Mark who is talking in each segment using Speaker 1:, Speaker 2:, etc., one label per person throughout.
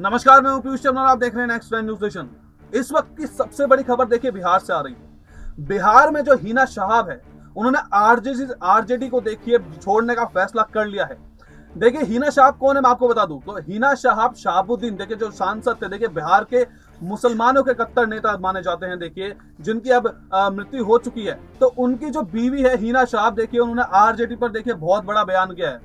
Speaker 1: नमस्कार, मैं पीयूष चंद्र आप देख रहे हैं नेक्स्ट न्यूज़ स्टेशन इस वक्त की सबसे बड़ी खबर देखिए, बिहार से आ रही है। बिहार में जो हीना शहाब है, उन्होंने आरजेडी आरजेडी को देखिए, छोड़ने का फैसला कर लिया है। देखिए, हीना शहाब कौन है, मैं आपको बता दूँ। तो हीना शहाब शहाबुद्दीन, देखिए, जो सांसद थे, देखिए, बिहार के मुसलमानों के कट्टर नेता माने जाते हैं, देखिए, जिनकी अब मृत्यु हो चुकी है। तो उनकी जो बीवी है, हीना शहाब, देखिए, उन्होंने आरजेडी पर, देखिए, बहुत बड़ा बयान किया है।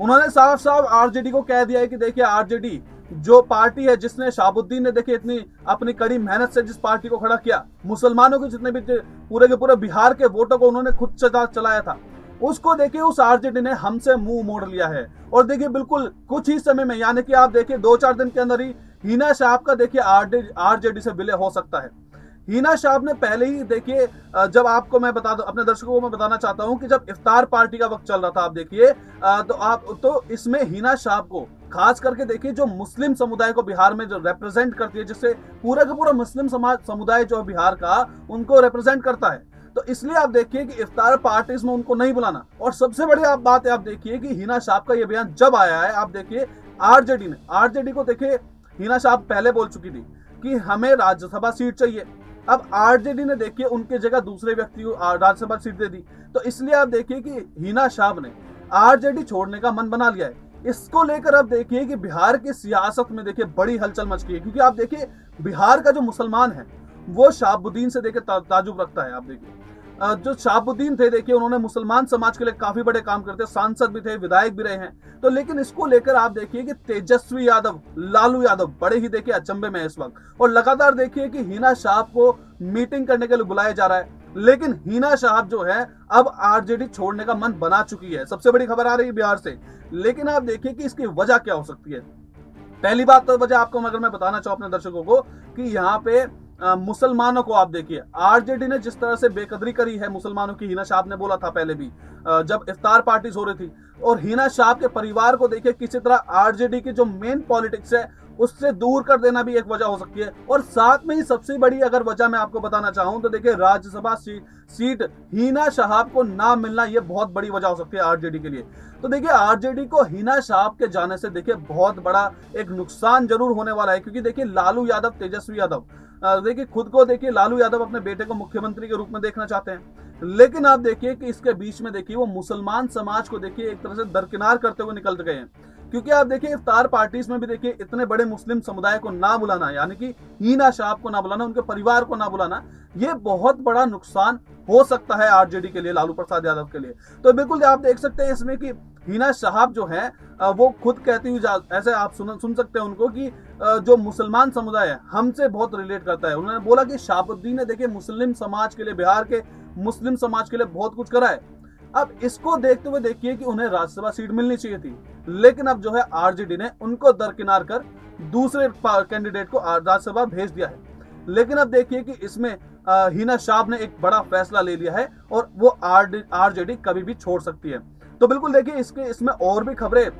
Speaker 1: उन्होंने साफ़ साफ़ आरजेडी को कह दिया है कि, देखिए, आरजेडी जो पार्टी है, जिसने शाहबुद्दीन ने देखिए इतनी अपनी कड़ी मेहनत से जिस पार्टी को खड़ा किया, मुसलमानों के जितने भी पूरे के पूरे बिहार के वोटों को उन्होंने खुद चलाया था। उसको देखिए, उस आरजेडी ने हमसे मुँह मोड़ लिया है। और देखिए, बिल्कुल कुछ ही समय में, यानी कि आप देखिए, दो चार दिन के अंदर ही हीना साहब का देखिए आरजेडी से विलय हो सकता है। हीना साहब ने पहले ही देखिए जब आपको मैं बता दू, अपने दर्शकों को मैं बताना चाहता हूँ कि जब इफ्तार पार्टी का वक्त चल रहा था, आप देखिए तो आप तो इसमें हीना साहब को खास करके देखिए, जो मुस्लिम समुदाय को बिहार में जो रिप्रेजेंट करती है जिससे पूरा का पूरा मुस्लिम समाज, समुदाय जो बिहार का, उनको रिप्रेजेंट करता है। तो इसलिए आप देखिए कि इफ्तार पार्टीज़ में उनको नहीं बुलाना। और सबसे बड़ी आप बात है, आप देखिए कि हिना साहब का ये बयान जब आया है, आप देखिए, आरजेडी ने, आरजेडी को देखिए, हिना साहब पहले बोल चुकी थी कि हमें राज्यसभा सीट चाहिए। अब आरजेडी ने देखिए, उनके जगह दूसरे व्यक्ति को राज्यसभा सीट दे दी। तो इसलिए आप देखिए कि हिना साहब ने आरजेडी छोड़ने का मन बना लिया है। इसको लेकर आप देखिए कि बिहार की सियासत में देखिए बड़ी हलचल मच गई है, क्योंकि आप देखिए, बिहार का जो मुसलमान है, वो शाहबुद्दीन से देखिए ताजुब रखता है, आप देखिए। जो शाहबुद्दीन थे, देखिए, उन्होंने मुसलमान समाज के लिए काफ़ी बड़े काम करते सांसद भी थे, विधायक भी रहे हैं। तो लेकिन इसको लेकर आप देखिए कि तेजस्वी यादव, लालू यादव बड़े ही देखिए अचंबे में इस वक्त। और लगातार देखिए कि हिना शाह को मीटिंग करने के लिए बुलाया जा रहा है। लेकिन हीना शाह जो है, अब आरजेडी छोड़ने का मन बना चुकी है। सबसे बड़ी खबर आ रही है बिहार से। लेकिन आप देखिए कि इसकी वजह क्या हो सकती है। पहली बात तो वजह आपको, मगर मैं बताना चाहूँ अपने दर्शकों को कि यहाँ पे मुसलमानों को आप देखिए आरजेडी ने जिस तरह से बेकदरी करी है मुसलमानों की, हिना शाह ने बोला था पहले भी जब इफ्तार पार्टीज़ हो रही थी, और हिना शाह के परिवार को देखिए, किसी तरह आरजेडी की जो मेन पॉलिटिक्स है, उससे दूर कर देना भी एक वजह हो सकती है। और साथ में ही सबसे बड़ी अगर वजह मैं आपको बताना चाहूँ तो देखिए, राज्यसभा सीट सीट हीना शहाब को ना मिलना यह बहुत बड़ी वजह हो सकती है आरजेडी के लिए। तो देखिए आरजेडी को हीना शहाब के जाने से देखिए, बहुत बड़ा एक नुकसान ज़रूर होने वाला है, क्योंकि देखिए, लालू यादव, तेजस्वी यादव देखिए, खुद को देखिए, लालू यादव अपने बेटे को मुख्यमंत्री के रूप में देखना चाहते हैं। लेकिन आप देखिए कि इसके बीच में देखिए, वो मुसलमान समाज को देखिए, एक तरह से दरकिनार करते हुए निकल गए हैं। क्योंकि आप देखिए, इफ्तार पार्टीज़ में भी देखिए, इतने बड़े मुस्लिम समुदाय को ना बुलाना, यानी कि हीना शाह को ना बुलाना, उनके परिवार को ना बुलाना, ये बहुत बड़ा नुकसान हो सकता है आरजेडी के लिए, लालू प्रसाद यादव के लिए। तो बिल्कुल आप देख सकते हैं इसमें कि हीना शहाब जो है वो खुद कहती हुई ऐसे आप सुन सुन सकते हैं उनको कि जो मुसलमान समुदाय है, हमसे बहुत रिलेट करता है। उन्होंने बोला कि शाहबुद्दीन ने देखिए मुस्लिम समाज के लिए, बिहार के मुस्लिम समाज के लिए बहुत कुछ करा है। अब इसको देखते हुए देखिए कि उन्हें राज्यसभा सीट मिलनी चाहिए थी, लेकिन अब जो है आरजेडी ने उनको दरकिनार कर दूसरे कैंडिडेट को राज्यसभा भेज दिया है। लेकिन अब देखिए कि इसमें हिना शाह ने एक बड़ा फैसला ले लिया है और वो आरजेडी कभी भी छोड़ सकती है। तो बिल्कुल देखिए, इसके, इसमें और भी खबरें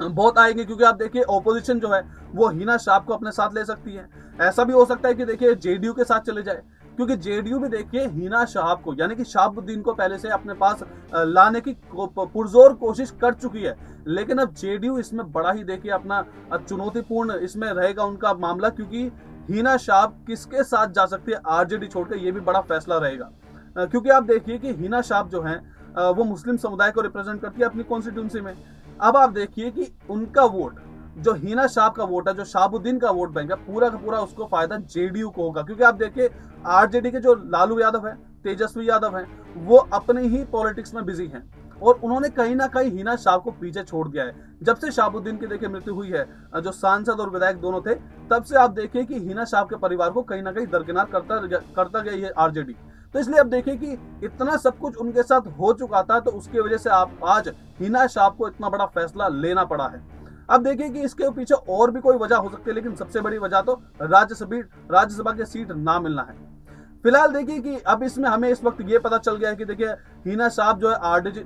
Speaker 1: बहुत आएँगी क्योंकि आप देखिए ओपोजिशन जो है, वो हिना शाह को अपने साथ ले सकती है। ऐसा भी हो सकता है कि देखिए, जेडीयू के साथ चले जाए, क्योंकि जेडीयू भी देखिए, हिना शाहब को, यानी कि शाहबुद्दीन को पहले से अपने पास लाने की पुरजोर कोशिश कर चुकी है। लेकिन अब जेडीयू इसमें बड़ा ही देखिए, अपना चुनौतीपूर्ण इसमें रहेगा उनका मामला, क्योंकि हिना शाह किसके साथ जा सकती है? आरजेडी छोड़कर, ये भी बड़ा फैसला रहेगा। क्योंकि आप देखिए कि हिना शाह जो है वो मुस्लिम समुदाय को रिप्रेजेंट करती है अपनी कॉन्स्टिट्यूंसी में। अब आप देखिए कि उनका वोट जो हीना शाह का वोट है, जो शाहबुद्दीन का वोट बैंक है, पूरा का पूरा उसको फ़ायदा जेडीयू को होगा। क्योंकि आप देखिए, आरजेडी के जो लालू यादव है, तेजस्वी यादव है, वो अपने ही पॉलिटिक्स में बिज़ी हैं। और उन्होंने कहीं ना कहीं हिना शाह को पीछे छोड़ दिया है। जब से शाहबुद्दीन की देखिए मृत्यु हुई है जो सांसद और विधायक दोनों थे, तब से आप देखिए कि हिना शाह के परिवार को कहीं ना कहीं दरकिनार करता करता गया है आरजेडी। तो इसलिए अब देखिए कि इतना सब कुछ उनके साथ हो चुका था तो उसकी वजह से आप आज हिना शाह को इतना बड़ा फैसला लेना पड़ा है। अब देखिए कि इसके पीछे और भी कोई वजह हो सकती है, लेकिन सबसे बड़ी वजह तो राज्यसभा राज्यसभा की सीट ना मिलना है। फ़िलहाल देखिए कि अब इसमें हमें इस वक्त ये पता चल गया है कि देखिए, हिना साहब जो है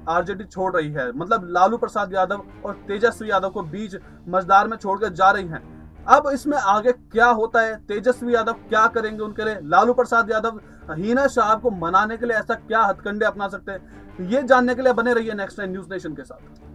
Speaker 1: आरजेडी छोड़ रही है। मतलब लालू प्रसाद यादव और तेजस्वी यादव को बीच मजदार में छोड़कर जा रही हैं। अब इसमें आगे क्या होता है, तेजस्वी यादव क्या करेंगे उनके लिए? लालू प्रसाद यादव हीना शाह को मनाने के लिए ऐसा क्या हथकंडे अपना सकते हैं? ये जानने के लिए बने रहिए नेक्स्ट टाइम न्यूज़ नेशन के साथ।